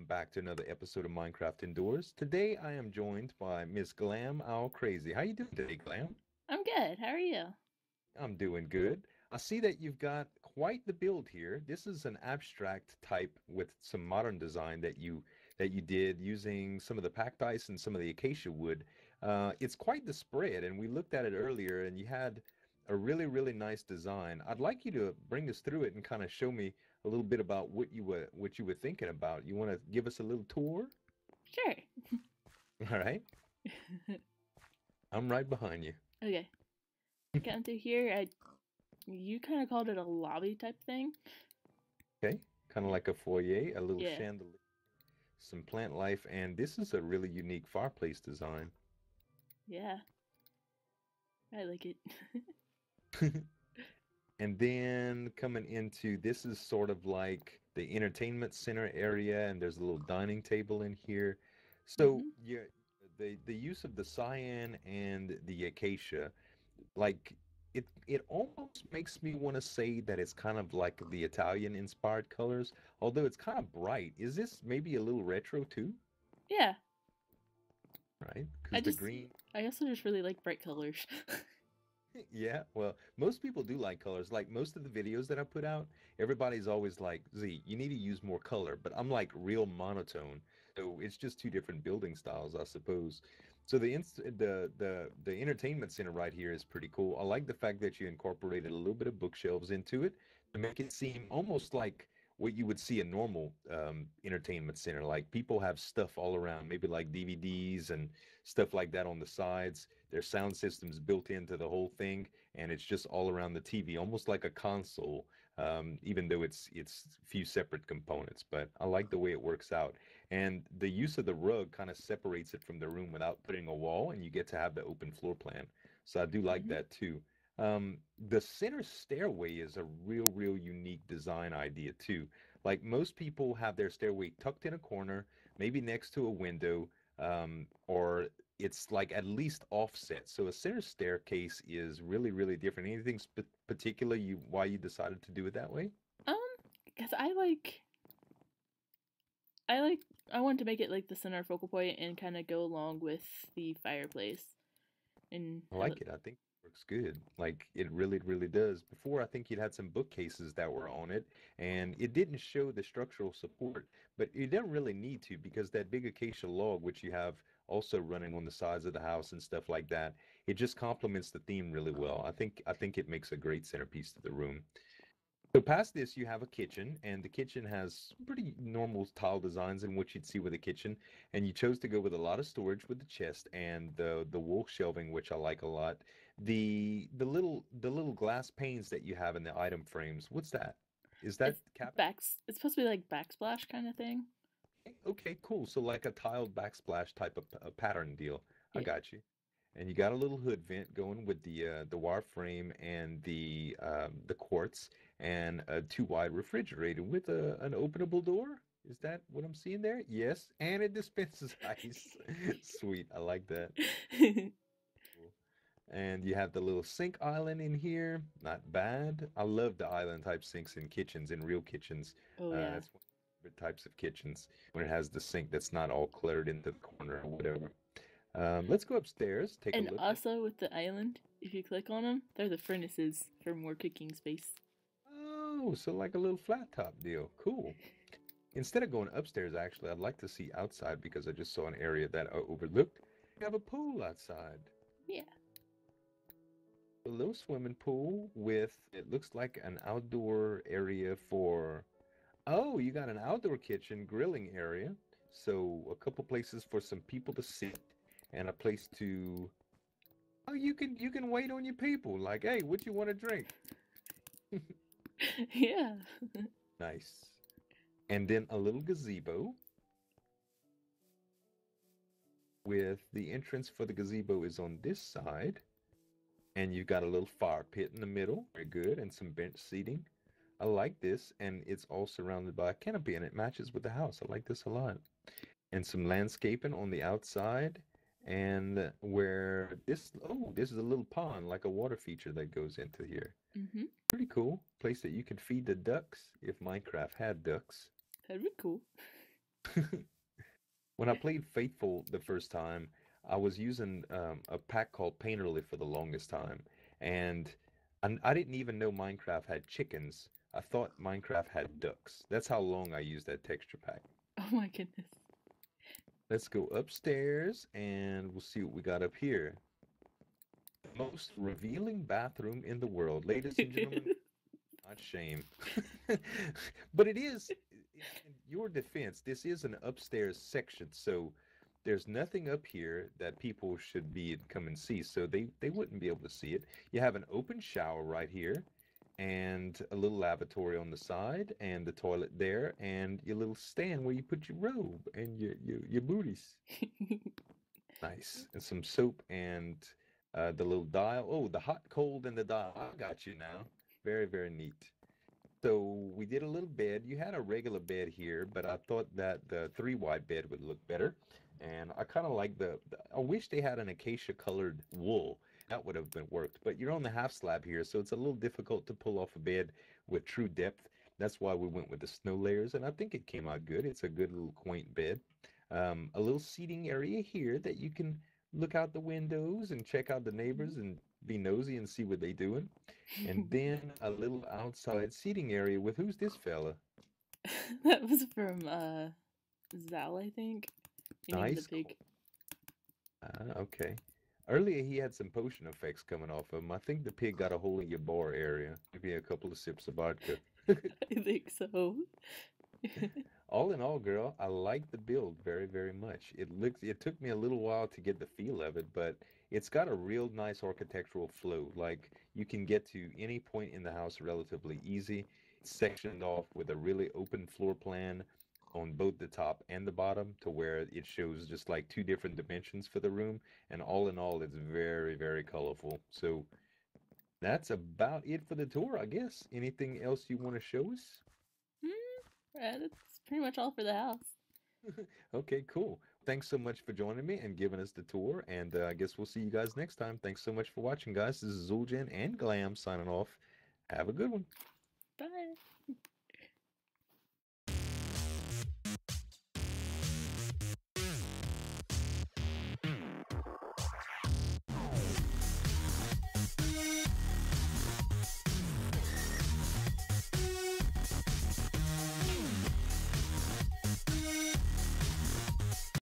back to another episode of Minecraft Indoors. Today I am joined by Miss Glam Owl Crazy. How you doing today, Glam? I'm good. How are you? I'm doing good. I see that you've got quite the build here. This is an abstract type with some modern design that you that you did using some of the packed ice and some of the acacia wood. Uh, it's quite the spread, and we looked at it earlier, and you had a really really nice design. I'd like you to bring us through it and kind of show me a little bit about what you were what you were thinking about. You want to give us a little tour? Sure. All right. I'm right behind you. Okay. Getting through here, I you kind of called it a lobby type thing. Okay. Kind of like a foyer, a little Yeah. chandelier, some plant life, and this is a really unique fireplace design. Yeah. I like it. And then coming into this is sort of like the entertainment center area, and there's a little dining table in here. So Mhm. yeah, the the use of the cyan and the acacia, like it it almost makes me want to say that it's kind of like the Italian inspired colors, although it's kind of bright. Is this maybe a little retro too? yeah. Right? I Because the just green I also just really like bright colors. Yeah, well, most people do like colors. Like most of the videos that I put out, everybody's always like, Z, you need to use more color. But I'm like real monotone. So it's just two different building styles, I suppose. So the inst the the the entertainment center right here is pretty cool. I like the fact that you incorporated a little bit of bookshelves into it to make it seem almost like what you would see a normal um, entertainment center. Like people have stuff all around, maybe like DVDs and stuff like that on the sides. There's sound systems built into the whole thing, and it's just all around the TV, almost like a console, um, even though it's it's few separate components. But I like the way it works out, and the use of the rug kind of separates it from the room without putting a wall, and you get to have the open floor plan. So I do like Mhm. that too. Um, the center stairway is a real, real unique design idea too. Like most people have their stairway tucked in a corner, maybe next to a window, um, or it's like at least offset. So a center staircase is really, really different. Anything sp particular you why you decided to do it that way? Um, because I like I like I wanted to make it like the center focal point and kind of go along with the fireplace. And I like it. I think works good. Like it really, really does. Before, I think you'd had some bookcases that were on it, and it didn't show the structural support, but you don't really need to because that big acacia log, which you have also running on the sides of the house and stuff like that, it just complements the theme really well. I think I think it makes a great centerpiece to the room. So past this, you have a kitchen, and the kitchen has pretty normal tile designs in what you'd see with a kitchen. And you chose to go with a lot of storage with the chest and the the wool shelving, which I like a lot. The the little the little glass panes that you have in the item frames, what's that? Is that It's cap? backs it's supposed to be like backsplash kind of thing. Okay, cool. So like a tiled backsplash type of a pattern deal. I got you. And you got a little hood vent going with the uh, the wire frame and the um, the quartz and a two wide refrigerator with a an openable door. Is that what I'm seeing there? Yes, and it dispenses ice. Sweet, I like that. And you have the little sink island in here. Not bad. I love the island type sinks in kitchens, in real kitchens. oh Uh, yeah. that's one of my favorite types of kitchens when it has the sink that's not all cluttered into the corner or whatever. Um, let's go upstairs, take a And look. at- also with the island, if you click on them, they're the furnaces for more cooking space. Oh, so like a little flat top deal. Cool. Instead of going upstairs, actually, I'd like to see outside because I just saw an area that I overlooked. You have a pool outside. Yeah. A little swimming pool with, it looks like an outdoor area for, oh, you got an outdoor kitchen, grilling area. So a couple places for some people to sit and a place to, oh, you can you can wait on your people. Like, hey, what you want to drink? yeah. Nice. And then a little gazebo with the entrance for the gazebo is on this side. And you've got a little fire pit in the middle. Very good. And some bench seating. I like this. And it's all surrounded by a canopy and it matches with the house. I like this a lot. And some landscaping on the outside. And where this, oh, this is a little pond, like a water feature that goes into here. hmm Pretty cool. Place that you could feed the ducks if Minecraft had ducks. That'd be cool. when I played Faithful the first time, I was using um, a pack called Painterly for the longest time, and I, I didn't even know Minecraft had chickens. I thought Minecraft had ducks. That's how long I used that texture pack. Oh my goodness. Let's go upstairs and we'll see what we got up here. Most revealing bathroom in the world, ladies and gentlemen. not shame, but it is. In your defense, this is an upstairs section, so there's nothing up here that people should be come and see. So they they wouldn't be able to see it. You have an open shower right here and a little lavatory on the side and the toilet there and your little stand where you put your robe and your your, your booties nice and some soap and uh, the little dial oh the hot cold and the dial i got you now very very neat so we did a little bed you had a regular bed here but i thought that the three wide bed would look better and i kind of like the, i wish they had an acacia colored wool that would have been worked. But you're on the half slab here, so it's a little difficult to pull off a bed with true depth. That's why we went with the snow layers, and I think it came out good. It's a good little quaint bed. Um, a little seating area here that you can look out the windows and check out the neighbors and be nosy and see what they doing. And then a little outside seating area with who's this fella? that was from uh Zal, I think. Nice. The pig. Ah, okay. Earlier, he had some potion effects coming off of him. I think the pig got a hold of your bar area. Maybe a couple of sips of vodka. I think so. All in all, girl, I like the build very, very much. It looks. It took me a little while to get the feel of it, but it's got a real nice architectural flow. Like you can get to any point in the house relatively easy. It's sectioned off with a really open floor plan on both the top and the bottom to where it shows just like two different dimensions for the room and all in all it's very very colorful so that's about it for the tour i guess anything else you want to show us mm, that's pretty much all for the house. Okay cool. Thanks so much for joining me and giving us the tour and uh, i guess we'll see you guys next time. Thanks so much for watching guys. This is Zueljin and glam signing off. Have a good one. Bye